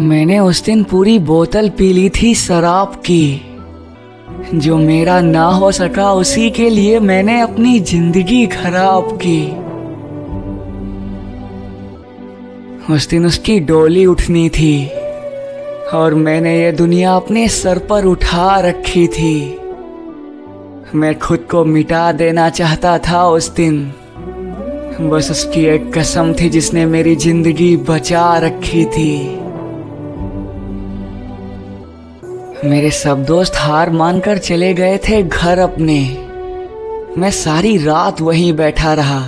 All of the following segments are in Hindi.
मैंने उस दिन पूरी बोतल पी ली थी शराब की। जो मेरा ना हो सका, उसी के लिए मैंने अपनी ज़िंदगी खराब की। उस दिन उसकी डोली उठनी थी और मैंने ये दुनिया अपने सर पर उठा रखी थी। मैं खुद को मिटा देना चाहता था उस दिन। बस उसकी एक कसम थी जिसने मेरी ज़िंदगी बचा रखी थी। मेरे सब दोस्त हार मानकर चले गए थे घर अपने। मैं सारी रात वहीं बैठा रहा,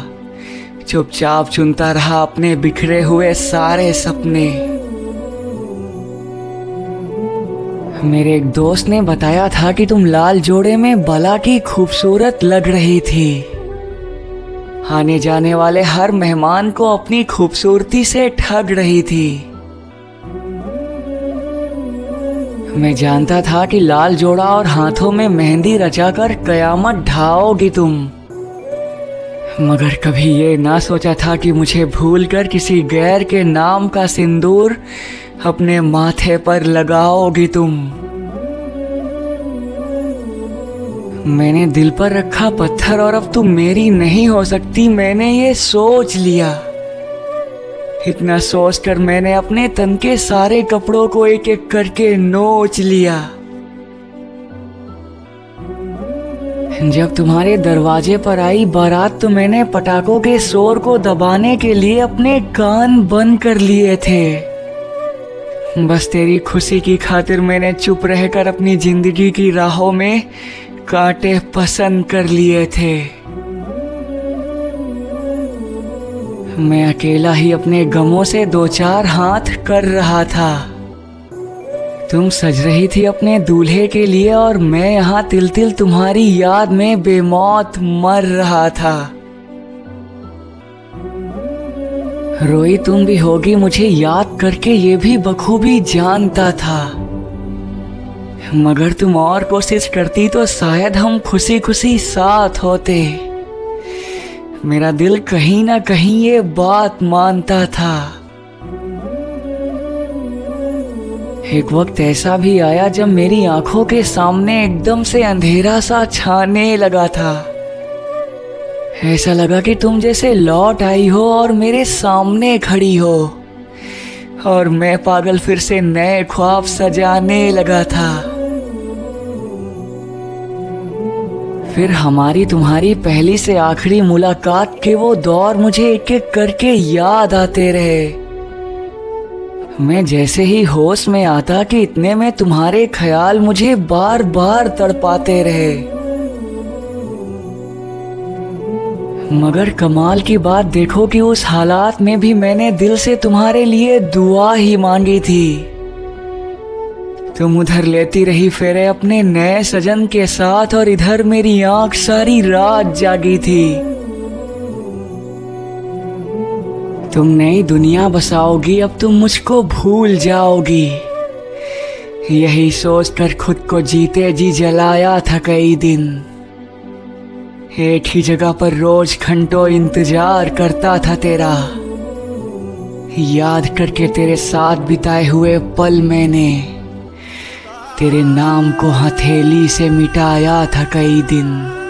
चुपचाप चुनता रहा अपने बिखरे हुए सारे सपने। मेरे एक दोस्त ने बताया था कि तुम लाल जोड़े में बला की खूबसूरत लग रही थी। आने जाने वाले हर मेहमान को अपनी खूबसूरती से ठग रही थी। मैं जानता था कि लाल जोड़ा और हाथों में मेहंदी रचाकर कयामत ढाओगी तुम। मगर कभी ये ना सोचा था कि मुझे भूलकर किसी गैर के नाम का सिंदूर अपने माथे पर लगाओगी तुम। मैंने दिल पर रखा पत्थर और अब तुम मेरी नहीं हो सकती, मैंने ये सोच लिया। इतना सोचकर मैंने अपने तन के सारे कपड़ों को एक एक करके नोच लिया। जब तुम्हारे दरवाजे पर आई बारात तो मैंने पटाखों के शोर को दबाने के लिए अपने कान बंद कर लिए थे। बस तेरी खुशी की खातिर मैंने चुप रहकर अपनी ज़िंदगी की राहों में कांटे पसंद कर लिए थे। मैं अकेला ही अपने गमों से दो चार हाथ कर रहा था। तुम सज रही थी अपने दूल्हे के लिए और मैं यहाँ तिल तिल तुम्हारी याद में बेमौत मर रहा था। रोई तुम भी होगी मुझे याद करके ये भी बखूबी जानता था। मगर तुम और कोशिश करती तो शायद हम खुशी खुशी साथ होते। मेरा दिल कहीं ना कहीं ये बात मानता था। एक वक्त ऐसा भी आया जब मेरी आँखों के सामने एकदम से अंधेरा सा छाने लगा था। ऐसा लगा कि तुम जैसे लौट आई हो और मेरे सामने खड़ी हो और मैं पागल फिर से नए ख्वाब सजाने लगा था। फिर हमारी तुम्हारी पहली से आखिरी मुलाकात के वो दौर मुझे एक एक करके याद आते रहे। मैं जैसे ही होश में आता कि इतने में तुम्हारे ख्याल मुझे बार बार तड़पाते रहे। मगर कमाल की बात देखो कि उस हालात में भी मैंने दिल से तुम्हारे लिए दुआ ही मांगी थी। तुम उधर लेती रही फेरे अपने नए सजन के साथ और इधर मेरी आँख सारी रात जागी थी। तुम नई दुनिया बसाओगी, अब तुम मुझको भूल जाओगी। यही सोचकर खुद को जीते जी जलाया था कई दिन। एक ही जगह पर रोज घंटों इंतज़ार करता था तेरा। याद करके तेरे साथ बिताए हुए पल मैंने। तेरे नाम को हथेली से मिटाया था कई दिन।